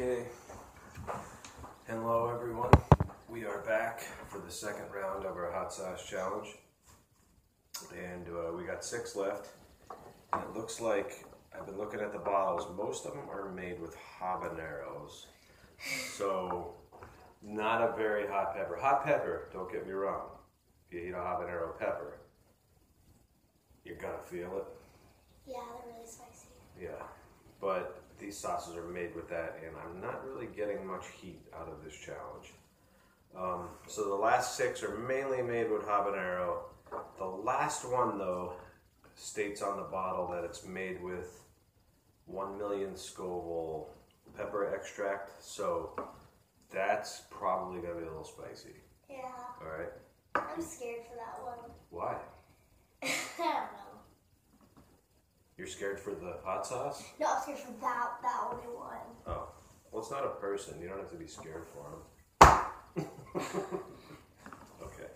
Okay. Hello, everyone. We are back for the second round of our hot sauce challenge. And uh, we got six left. And it looks like I've been looking at the bottles. Most of them are made with habaneros. So, not a very hot pepper. Hot pepper, don't get me wrong. If you eat a habanero pepper, you're gonna feel it. Yeah, they're really spicy. Yeah, but these sauces are made with that, and I'm not really getting much heat out of this challenge. Um, so the last six are mainly made with habanero. The last one, though, states on the bottle that it's made with 1 million Scoville pepper extract, so that's probably gonna be a little spicy. Yeah, All right, I'm scared for that one. why? I don't know. You're scared for the hot sauce? No, I'm scared for that that only one. Oh, well, it's not a person. You don't have to be scared for him. okay.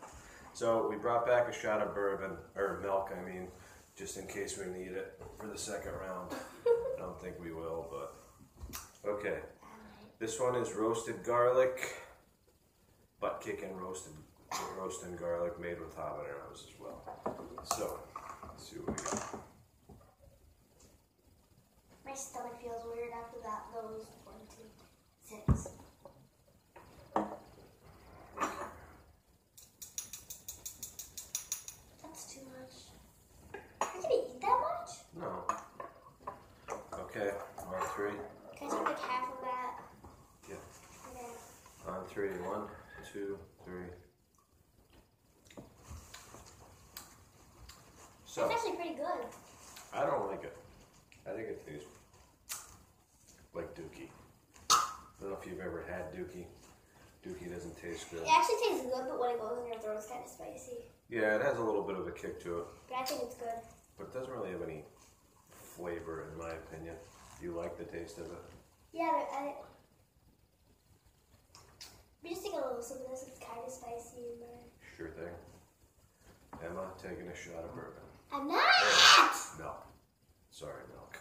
So we brought back a shot of bourbon, or milk, I mean, just in case we need it for the second round. I don't think we will, but. Okay. This one is roasted garlic, butt kicking roasted, roasted garlic made with habaneros as well. So, let's see what we got. My stomach feels weird after that. Those one, two, six. That's too much. Are you gonna eat that much? No. Okay, on three. Can I take like half of that? Yeah. Okay. On three. One, two, three. So, That's actually pretty good. I don't like it. I think it tastes like Dookie. I don't know if you've ever had Dookie. Dookie doesn't taste good. It actually tastes good, but when it goes in your throat, it's kind of spicy. Yeah, it has a little bit of a kick to it, But I think it's good. but it doesn't really have any flavor, in my opinion. Do you like the taste of it? Yeah, but I. We just take a little sip of this. It's kind of spicy in there. Sure thing. Emma taking a shot of bourbon. I'm not. Milk. Sorry, milk.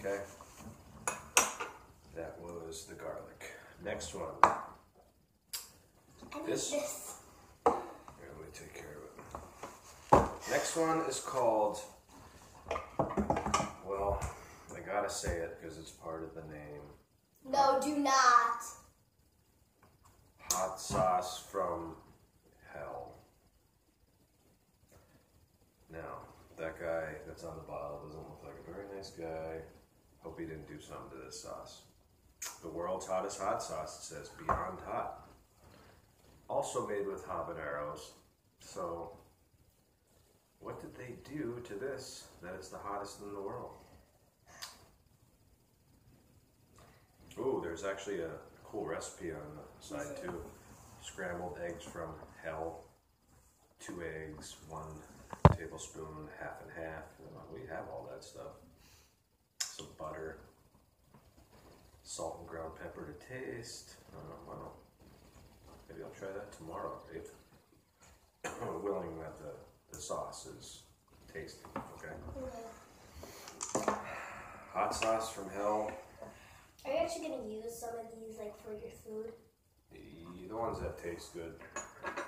Okay. Was the garlic. Next one. This- this. Here, let me take care of it. Next one is called, well, I gotta say it because it's part of the name. No, do not. Hot sauce from hell. Now, that guy that's on the bottle doesn't look like a very nice guy. Hope he didn't do something to this sauce. The world's hottest hot sauce, it says Beyond Hot. Also made with habaneros. So, what did they do to this that it's the hottest in the world? Ooh, there's actually a cool recipe on the side too. Scrambled eggs from hell. Two eggs, one tablespoon, half and half. We have all that stuff. Some butter, salt and ground pepper to taste. I don't know, I don't, maybe I'll try that tomorrow if willing that the, the sauce is tasty. Okay. Hot sauce from hell. Are you actually gonna use some of these like for your food? The, the ones that taste good.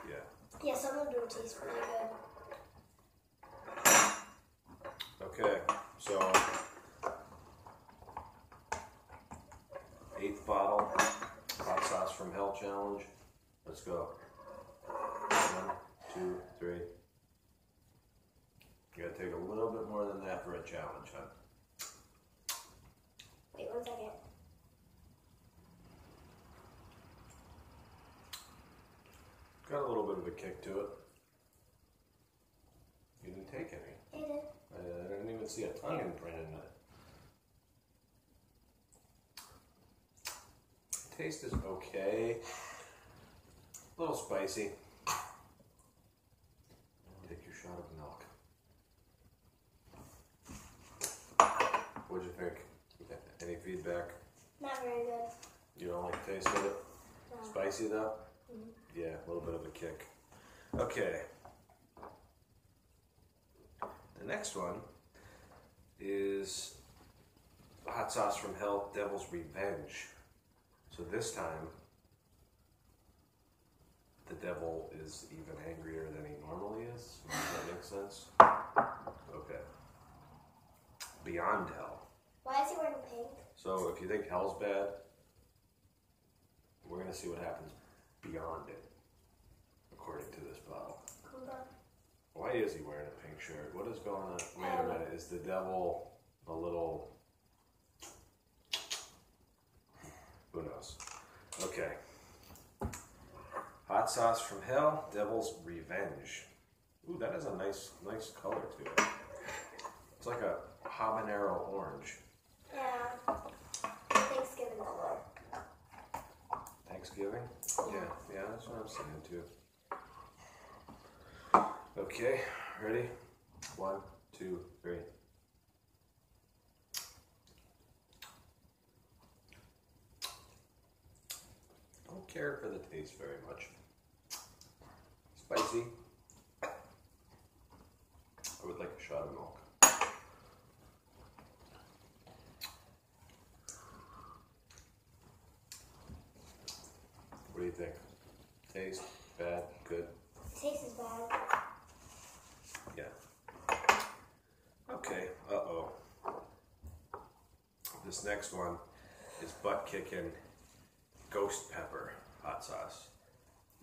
Yeah. Yeah, some of them do taste really good. Okay, so bottle hot sauce from hell challenge. Let's go. One, two, three. You gotta take a little bit more than that for a challenge, huh? Wait one second. Got a little bit of a kick to it. You didn't take any. It is. I didn't even see a tongue imprint in it. Taste is okay. A little spicy. Take your shot of milk. What'd you think? Any feedback? Not very good. You don't like the taste of it? No. Spicy though? Mm-hmm. Yeah, a little bit of a kick. Okay. The next one is hot sauce from hell, Devil's Revenge. So this time, the devil is even angrier than he normally is. Does that make sense? Okay. Beyond hell. Why is he wearing pink? So if you think hell's bad, we're gonna see what happens beyond it, according to this bottle. Why is he wearing a pink shirt? What is going on? Wait a um, minute. Is the devil a little? Knows? Okay. Hot sauce from hell, devil's revenge. Ooh, that has a nice, nice color to it. It's like a habanero orange. Yeah. Thanksgiving color. Thanksgiving? Yeah, yeah, that's what I'm saying too. Okay, ready? One, two, three. Don't care for the taste very much. Spicy. I would like a shot of milk. What do you think? Taste? Bad? Good? Taste is bad. Yeah. Okay, uh oh. This next one is butt kicking ghost pepper hot sauce.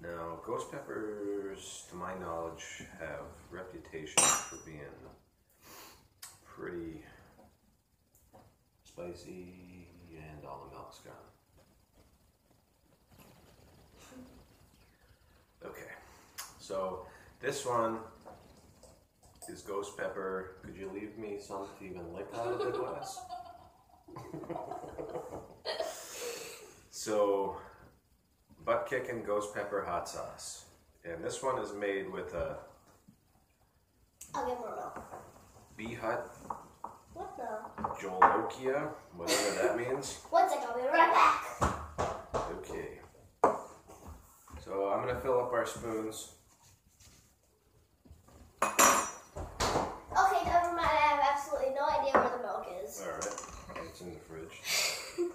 Now, ghost peppers, to my knowledge, have reputation for being pretty spicy and all the milk's gone. Okay, so this one is ghost pepper. Could you leave me some to even lick out of the glass? so, butt kicking ghost pepper hot sauce. And this one is made with a I'll get more milk. bee hut What the? jolokia, whatever that means. One second, I'll be right back. Okay. So I'm gonna fill up our spoons. Okay, never mind. I have absolutely no idea where the milk is. All right, it's in the fridge.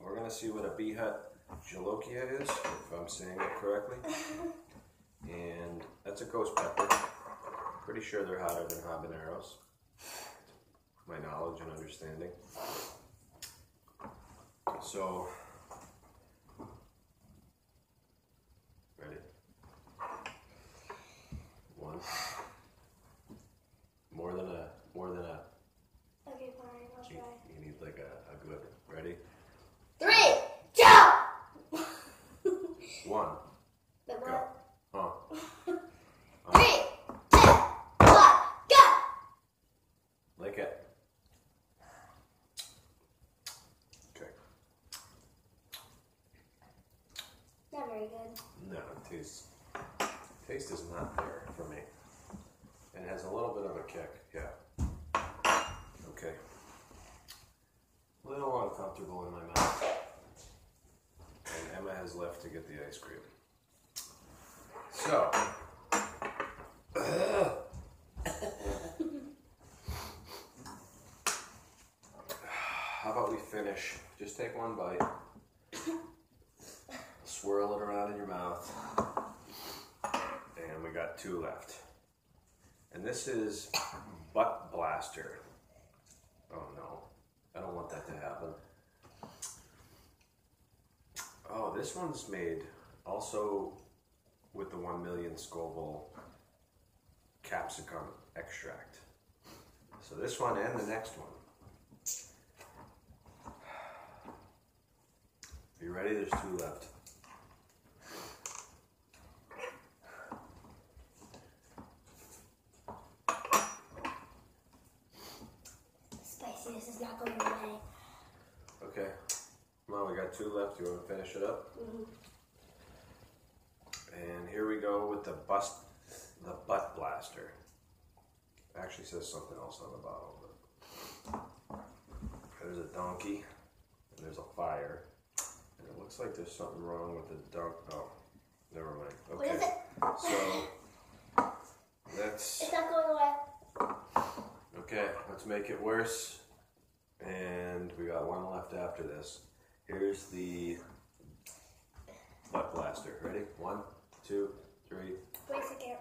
We're gonna see what a bee hut jolokia is, if I'm saying it correctly. And that's a ghost pepper. Pretty sure they're hotter than habaneros. My knowledge and understanding. So, ready? One. More than a, more than a Okay, fine. I'll you, try. you need like a, a good ready Three, two. one Wait, go what? huh Three, two, one, go. like it okay Not very good. no it tastes taste is not there for me. It has a little bit of a kick yeah. Okay. A little uncomfortable in my mouth. And Emma has left to get the ice cream. So. How about we finish? Just take one bite, swirl it around in your mouth, and we got two left. And this is Butt Blaster. Oh no, I don't want that to happen. Oh, this one's made also with the 1 million Scoville capsicum extract. So this one and the next one. Are you ready? There's two left. Spiciness is not going away. Okay. Come on, we got two left. You want to finish it up? Mm-hmm. And here we go with the bust, the butt blaster. It actually says something else on the bottle. But there's a donkey, and there's a fire, and it looks like there's something wrong with the dunk. Oh, never mind. Okay. is it? So let's It's not going away. okay. Let's make it worse. And we got one left after this. Here's the butt blaster. Ready? One, two, three. Wait a second.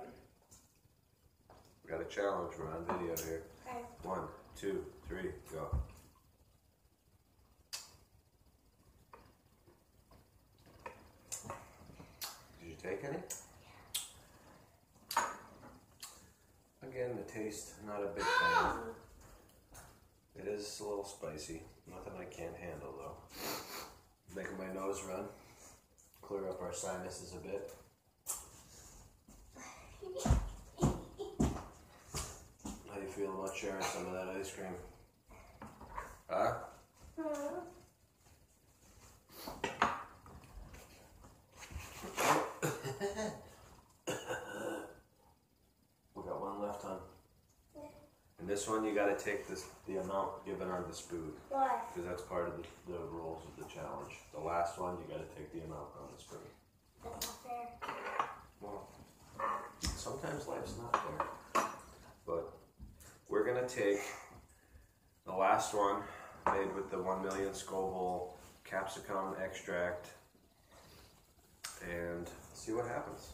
We got a challenge. We're on video here. Okay. One, two, three, go. Did you take any? Again, the taste, not a big fan. It is a little spicy. Nothing I can't handle though. Making my nose run. Clear up our sinuses a bit. How do you feel about sharing some of that ice cream? Huh? Hmm. We got one left on. And this one you gotta take this the amount given on the spoon. Why? Because that's part of the, the rules of the challenge. The last one you gotta take the amount on the spoon. That's not fair. Well, sometimes life's not fair. But we're gonna take the last one made with the 1 million Scoville capsicum extract and see what happens.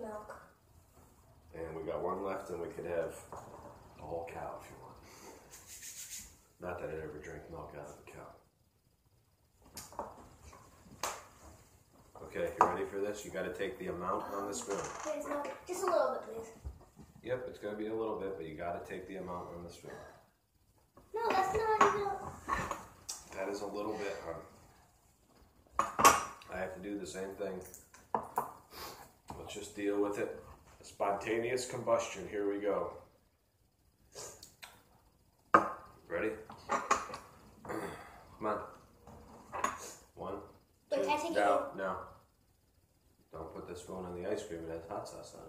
Milk. And we got one left, and we could have a whole cow if you want. Not that I'd ever drink milk out of a cow. Okay, you ready for this? You got to take the amount on the spoon. Please, no. Just a little bit, please. Yep, it's gonna be a little bit, but you got to take the amount on the spoon. No, that's not even. That is a little bit, hon. I have to do the same thing. Just deal with it. Spontaneous combustion. Here we go. Ready? Come on. One. Wait, two. can it no, no. Don't put the spoon on the ice cream. It has hot sauce on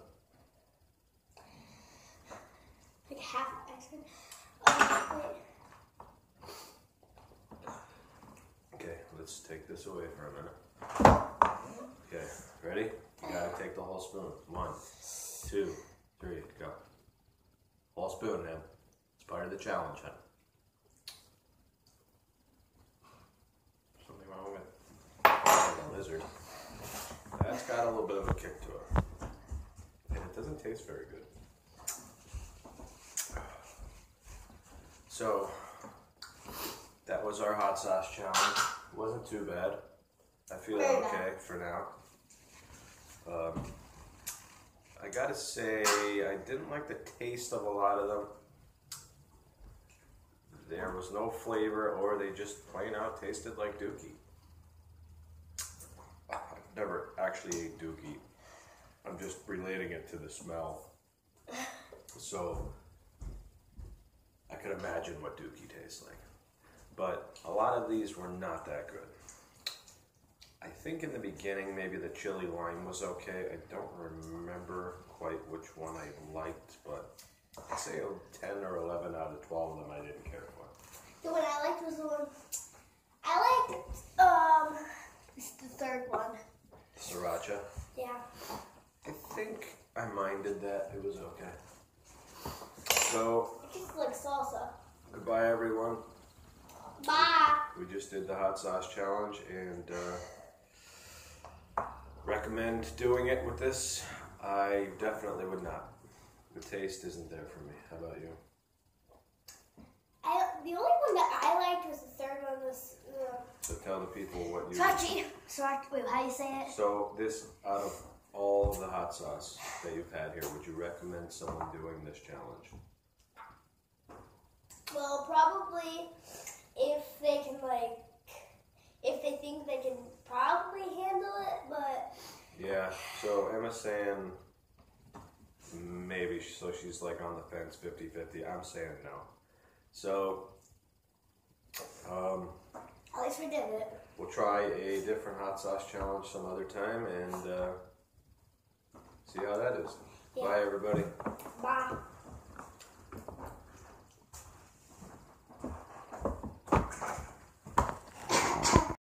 it. Like half ice cream. Um. Okay, let's take this away for a minute. Okay, ready? You gotta take the whole spoon. One, two, three, go. Whole spoon, man. It's part of the challenge, huh? Something wrong with the lizard. That's got a little bit of a kick to it. And it doesn't taste very good. So, that was our hot sauce challenge. wasn't too bad. I feel okay bad. for now. Um, I gotta say, I didn't like the taste of a lot of them. There was no flavor, or they just plain out tasted like Dookie. I've never actually ate Dookie. I'm just relating it to the smell. So, I could imagine what Dookie tastes like. But a lot of these were not that good. I think in the beginning maybe the chili lime was okay. I don't remember quite which one I liked, but I'd say 10 or 11 out of 12 of them I didn't care for. The one I liked was the one. I liked. Um. The third one. Sriracha. Yeah. I think I minded that. It was okay. So, It tastes like salsa. goodbye everyone. Bye. We just did the hot sauce challenge and uh, recommend doing it with this. I definitely would not. The taste isn't there for me. How about you? I the only one that I liked was the third one was uh, So tell the people what you. Sachi. Sachi. Wait, how do you say it? So this, out of all of the hot sauce that you've had here, would you recommend someone doing this challenge? Well, probably if they can like, if they think they can probably handle it, Yeah. So Emma's saying maybe. So she's like on the fence, 50-50. I'm saying no. So um, at least we did it. we'll try a different hot sauce challenge some other time and uh, see how that is. Yeah. Bye, everybody. Bye.